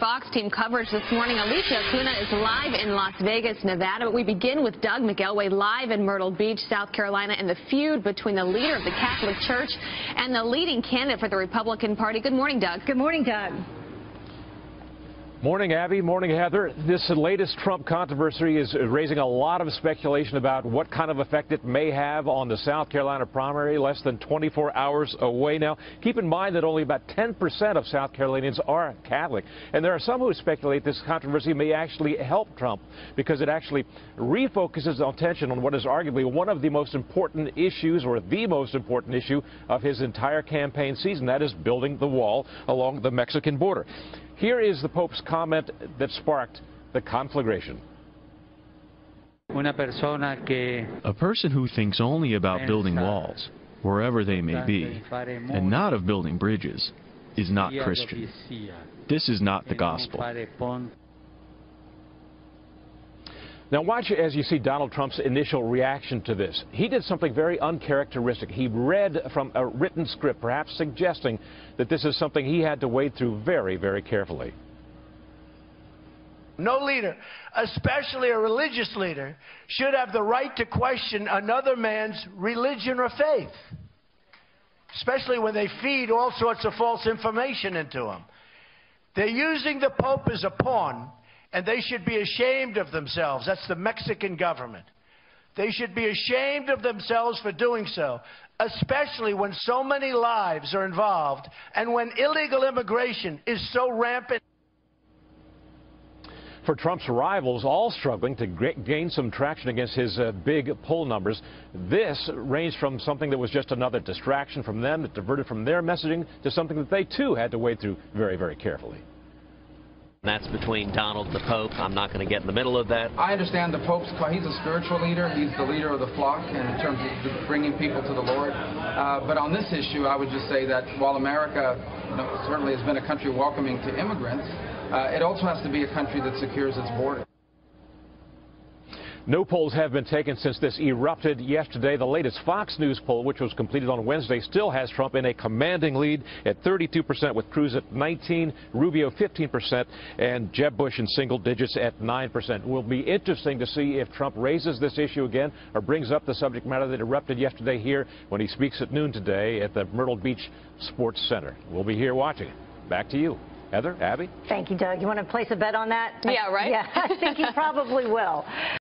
Fox team coverage this morning. Alicia Acuna is live in Las Vegas, Nevada. But we begin with Doug McElway live in Myrtle Beach, South Carolina, and the feud between the leader of the Catholic Church and the leading candidate for the Republican Party. Good morning, Doug. Good morning, Doug. Morning, Abby. Morning, Heather. This latest Trump controversy is raising a lot of speculation about what kind of effect it may have on the South Carolina primary, less than 24 hours away now. Keep in mind that only about 10% of South Carolinians are Catholic. And there are some who speculate this controversy may actually help Trump because it actually refocuses attention on what is arguably one of the most important issues or the most important issue of his entire campaign season. That is building the wall along the Mexican border. Here is the Pope's comment that sparked the conflagration. A person who thinks only about building walls, wherever they may be, and not of building bridges, is not Christian. This is not the gospel. Now watch as you see Donald Trump's initial reaction to this. He did something very uncharacteristic. He read from a written script, perhaps suggesting that this is something he had to wade through very, very carefully. No leader, especially a religious leader, should have the right to question another man's religion or faith, especially when they feed all sorts of false information into him. They're using the Pope as a pawn and they should be ashamed of themselves. That's the Mexican government. They should be ashamed of themselves for doing so, especially when so many lives are involved and when illegal immigration is so rampant. For Trump's rivals, all struggling to gain some traction against his uh, big poll numbers, this ranged from something that was just another distraction from them that diverted from their messaging to something that they too had to wade through very, very carefully. That's between Donald the Pope. I'm not going to get in the middle of that. I understand the Pope's, he's a spiritual leader. He's the leader of the flock in terms of bringing people to the Lord. Uh, but on this issue, I would just say that while America you know, certainly has been a country welcoming to immigrants, uh, it also has to be a country that secures its borders. No polls have been taken since this erupted yesterday. The latest Fox News poll, which was completed on Wednesday, still has Trump in a commanding lead at 32%, with Cruz at 19, Rubio 15%, and Jeb Bush in single digits at 9%. It will be interesting to see if Trump raises this issue again or brings up the subject matter that erupted yesterday here when he speaks at noon today at the Myrtle Beach Sports Center. We'll be here watching it. Back to you. Heather, Abby? Thank you, Doug. You want to place a bet on that? Yeah, right? Yeah, I think you probably will.